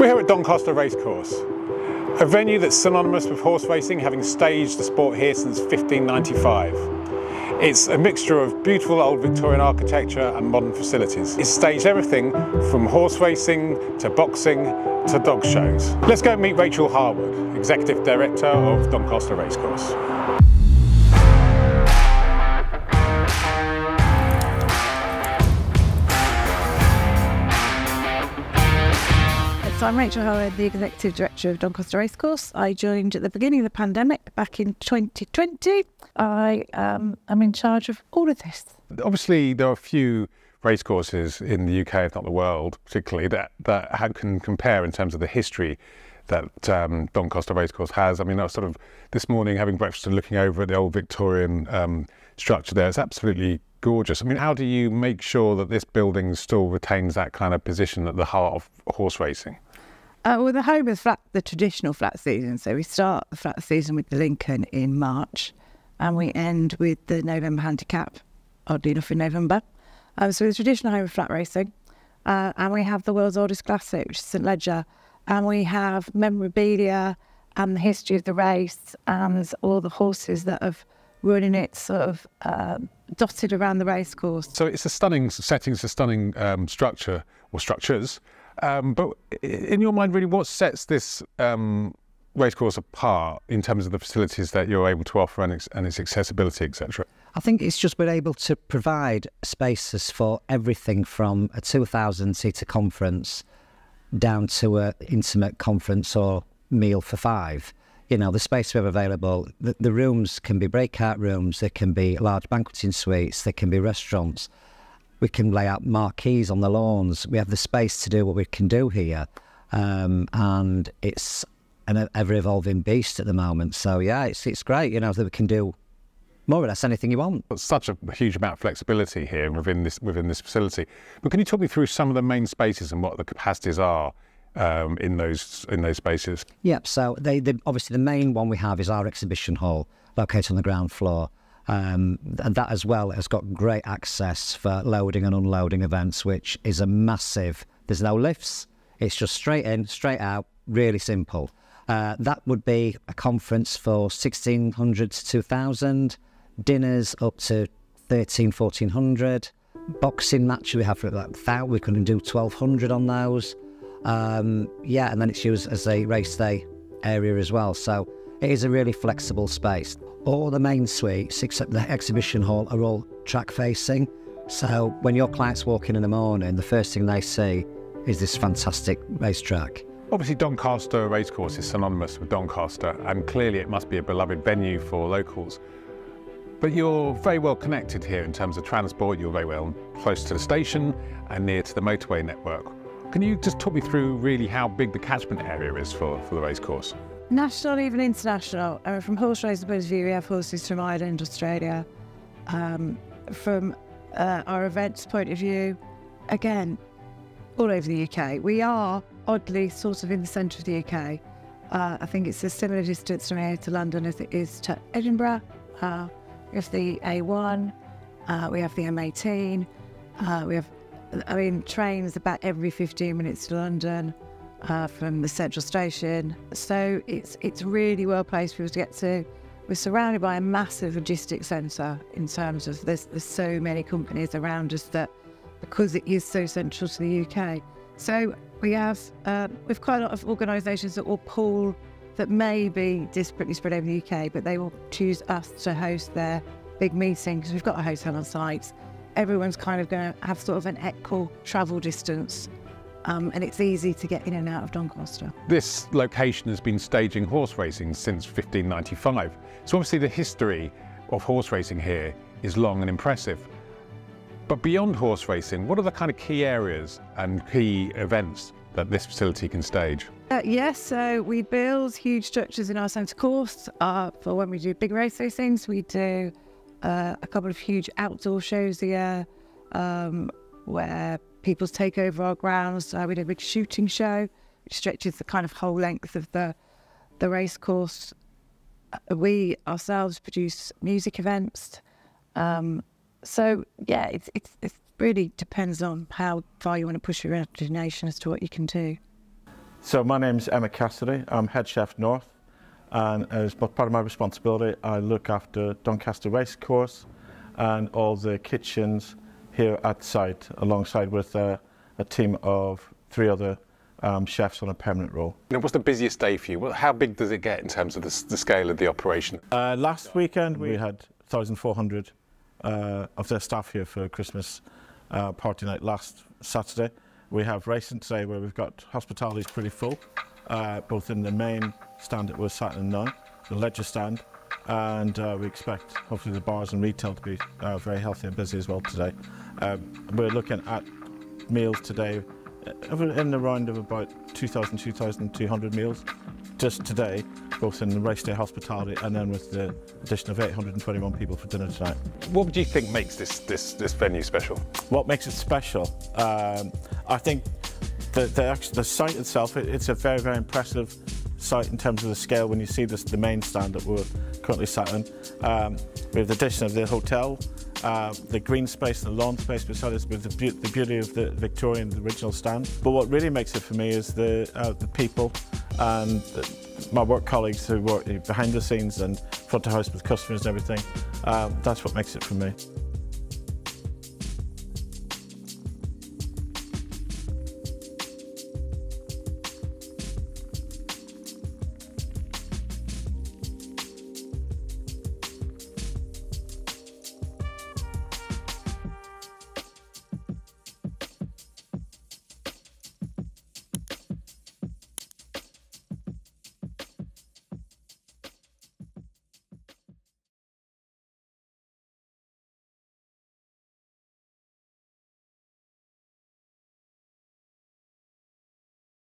We're here at Doncaster Racecourse, a venue that's synonymous with horse racing, having staged the sport here since 1595. It's a mixture of beautiful old Victorian architecture and modern facilities. It's staged everything from horse racing to boxing to dog shows. Let's go meet Rachel Harwood, Executive Director of Doncaster Racecourse. So I'm Rachel Harwood, the Executive Director of Doncaster Racecourse. I joined at the beginning of the pandemic back in 2020. I um, am in charge of all of this. Obviously, there are a few racecourses in the UK, if not the world, particularly, that, that can compare in terms of the history that um, Doncaster Racecourse has. I mean, I was sort of this morning having breakfast and looking over at the old Victorian um, structure there. It's absolutely gorgeous. I mean, how do you make sure that this building still retains that kind of position at the heart of horse racing? Uh, well, the home is flat, the traditional flat season. So we start the flat season with the Lincoln in March, and we end with the November handicap. Oddly enough, in November. Um, so the traditional home of flat racing, uh, and we have the world's oldest classic, which is St Leger, and we have memorabilia and the history of the race and all the horses that have run in it, sort of uh, dotted around the racecourse. So it's a stunning setting, it's a stunning um, structure or structures. Um, but in your mind, really, what sets this um, racecourse apart in terms of the facilities that you're able to offer and its, and its accessibility, etc.? I think it's just we're able to provide spaces for everything from a 2,000 seater conference down to an intimate conference or meal for five. You know, the space we have available, the, the rooms can be breakout rooms, there can be large banqueting suites, there can be restaurants we can lay out marquees on the lawns. We have the space to do what we can do here. Um, and it's an ever evolving beast at the moment. So, yeah, it's, it's great, you know, that we can do more or less anything you want. There's such a huge amount of flexibility here within this within this facility. But can you talk me through some of the main spaces and what the capacities are um, in those in those spaces? Yep. So they, they, obviously the main one we have is our exhibition hall, located on the ground floor. Um, and that as well has got great access for loading and unloading events, which is a massive. There's no lifts. It's just straight in, straight out, really simple. Uh, that would be a conference for 1600 to 2000, dinners up to 13, 1400. Boxing match we have for like that, we can do 1200 on those. Um, yeah, and then it's used as a race day area as well. So it is a really flexible space. All the main suites, except the exhibition hall, are all track facing. So when your clients walk in in the morning, the first thing they see is this fantastic racetrack. Obviously, Doncaster Racecourse is synonymous with Doncaster, and clearly it must be a beloved venue for locals. But you're very well connected here in terms of transport. You're very well close to the station and near to the motorway network. Can you just talk me through really how big the catchment area is for, for the racecourse? National, even international. Uh, from horse racing point of view, we have horses from Ireland, Australia. Um, from uh, our events point of view, again, all over the UK. We are oddly sort of in the centre of the UK. Uh, I think it's a similar distance from here to London as it is to Edinburgh. Uh, we have the A1, uh, we have the M18, uh, we have, I mean, trains about every 15 minutes to London uh, from the central station. So it's it's really well placed for us to get to. We're surrounded by a massive logistics centre in terms of there's, there's so many companies around us that because it is so central to the UK. So we have uh, we've quite a lot of organisations that will pool that may be disparately spread over the UK, but they will choose us to host their big meeting because we've got a hotel on site. Everyone's kind of going to have sort of an equal travel distance um, and it's easy to get in and out of Doncaster. This location has been staging horse racing since 1595. So obviously the history of horse racing here is long and impressive. But beyond horse racing, what are the kind of key areas and key events that this facility can stage? Uh, yes, so we build huge structures in our centre course uh, for when we do big race racings. We do uh, a couple of huge outdoor shows a year um, where people take over our grounds. Uh, we did a big shooting show, which stretches the kind of whole length of the the race course. Uh, we ourselves produce music events. Um, so yeah, it's, it's it really depends on how far you want to push your imagination as to what you can do. So my name's Emma Cassidy. I'm head chef North, and as part of my responsibility, I look after Doncaster Racecourse and all the kitchens here at site, alongside with uh, a team of three other um, chefs on a permanent role. You know, what's the busiest day for you? Well, How big does it get in terms of the, the scale of the operation? Uh, last weekend we had 1,400 uh, of their staff here for Christmas uh, party night last Saturday. We have racing today where we've got hospitalities pretty full, uh, both in the main stand that we're sat in now, the Leger stand, and uh, we expect hopefully the bars and retail to be uh, very healthy and busy as well today. Um, we're looking at meals today uh, in the round of about 2,000, 2,200 meals just today, both in the race day hospitality and then with the addition of 821 people for dinner tonight. What would you think makes this, this, this venue special? What makes it special? Um, I think the, the, the site itself, it, it's a very, very impressive site in terms of the scale when you see this, the main stand that we're currently sat in. Um, we have the addition of the hotel, uh, the green space, the lawn space beside us with the, beau- the beauty of the Victorian, the original stand. But what really makes it for me is the, uh, the people and the, my work colleagues who work behind the scenes and front of house with customers and everything. Um, that's what makes it for me.